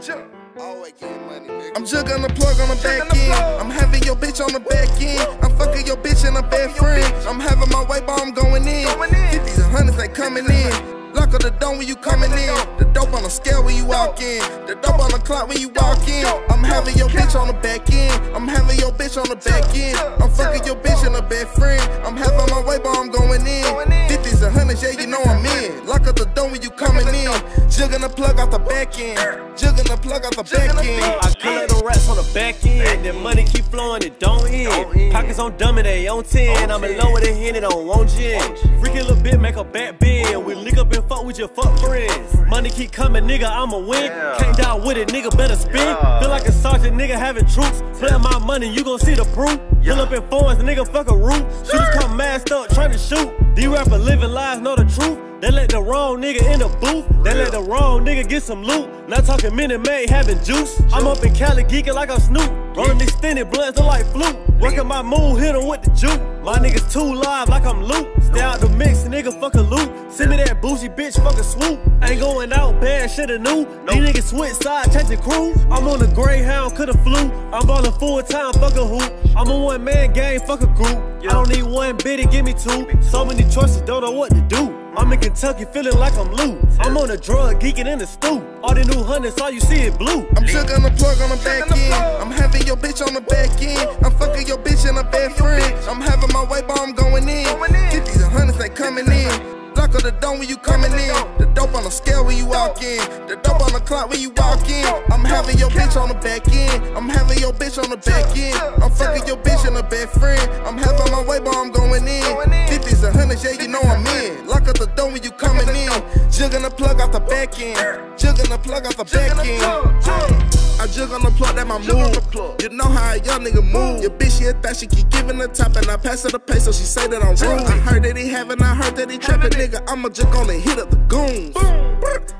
I'm jugging the plug on the back end. I'm having your bitch on the back end. I'm fucking your bitch in a bad friend. I'm having my white bomb going in. 50s and hundreds, they coming in. Lock up the dome when you coming in. The dope on the scale when you walk in. The dope on the clock when you walk in. I'm having your bitch on the back end. I'm having your bitch on the back end. I'm fucking your bitch in a bad friend. I'm having my way bomb going in. 50s and hundreds, yeah, you know I'm in. Lock up the dome when you coming in. Jugging the plug out the back end. Jugging the plug out the back end. I collect the rats on the back end. The money keep flowing, it don't end. Pockets on dumb and they on 10. I'm in low with a hand, it on one gin. Freaky little bit, make a back bend. We lick up and fuck with your fuck friends. Money keep coming, nigga, I'ma win. Can't die with it, nigga, better spin. Feel like a sergeant, nigga, having troops. Playing my money, you gon' see the proof. Pull up in foreigns, nigga, fuck a roof. Shooters come masked up, trying to shoot. These rapper living lies, know the truth. They let the wrong nigga in the booth. They let the wrong nigga get some loot. Not talking Minute Maid having juice. I'm up in Cali geeking like I'm Snoop. Rolling extended blunts look like flute. Working my move, hit 'em with the juke. My niggas too live like I'm Luke. Stay out the mix, nigga, fuck a loop. Send me that bougie bitch, fuck a swoop. Ain't going out bad, shoulda knew. These niggas switch side, change the crew. I'm on a Greyhound, coulda flew. I'm ballin' full time, fuck a hoop. I'm a one man game, fuck a group. I don't need one bitty, give me two. So many choices, don't know what to do. I'm in Kentucky feeling like I'm loose. I'm on a drug, geeking in the stoop. All the new hundreds, all you see is blue. I'm jugging the plug on the back end. I'm having your bitch on the back end. I'm fucking your bitch in a bad friend. I'm having my white bomb going in. 50s and hundreds, they coming in. Lock up the dome when you coming in. The dope on the scale when you walk in. The dope on the clock when you walk in. I'm having your bitch on the back end. I'm having your bitch on the back end. I'm fucking your bitch in a bed friend. I'm having my white bomb going in. 50s and hundreds, yeah, you know I'm in. Lock up the dome when you coming in. Jugging the plug off the back end. Jugging the plug off the back end. I jug on the plug, that my move. You know how a young nigga move. Your bitch, she a thot, she keep giving the top, and I pass her the pay, so she say that I'm rude. I heard that he having, I heard that he trapping, nigga. I'ma just gonna hit up the goons.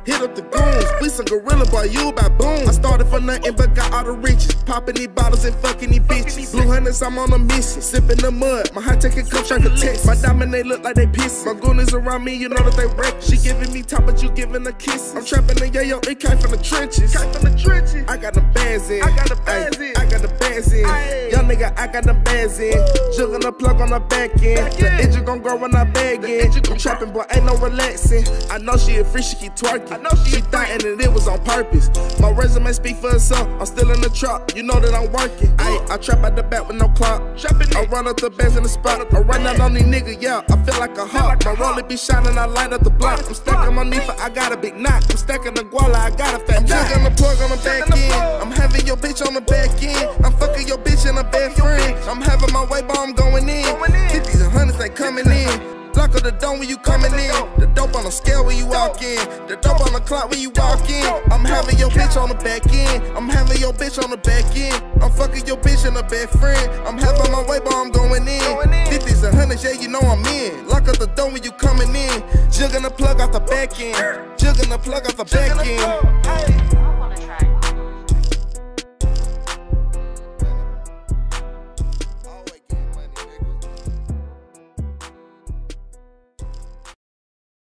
Hit up the goons. We some gorilla boy, you a baboon. I started for nothing, but got all the riches. Popping these bottles and fucking these bitches. Blue hunters, I'm on a mission. Sipping the mud. My high taking cup track of text. My diamond, they look like they piss. My goonies around me, you know that they wreck. She giving me top, but you giving her kisses. I'm trapping the yayo, it came from the trenches. Came from the trenches. I got the bands in. I got the bands in. I got the bands in. Young nigga, I got the bands in. Jugging the plug on the back end. The engine gon' go when I bag in. I'm trapping, but ain't no relaxing. I know she a free, she keep twerking. I know she, she thought and it was on purpose. My resume speak for itself. I'm still in the truck. You know that I'm working. Ay, I trap at the back with no clock. I run up the bands in the spot. I run out on these niggas, yeah. I feel like a hawk. My roller be shining, I light up the block. I'm stacking my Nifa, I got a big knot. I'm stacking the guala, I got a fat knot. I'm the plug on the back end. I'm having your bitch on the back end. I'm fucking your bitch and a bed friend. I'm having my white bomb going in. 50s and hundreds, they coming in. Lock up the dome when you coming in. The dope on the scale when you walk in. The dope on the clock when you walk in. I'm having your bitch on the back end. I'm having your bitch on the back end. I'm fucking your bitch in a bed friend. I'm having my white bomb going in. 50s and hundreds, yeah, you know I'm in. Lock up the dome when you coming in. Jugging the plug off the back end. Jugging the plug off the back end.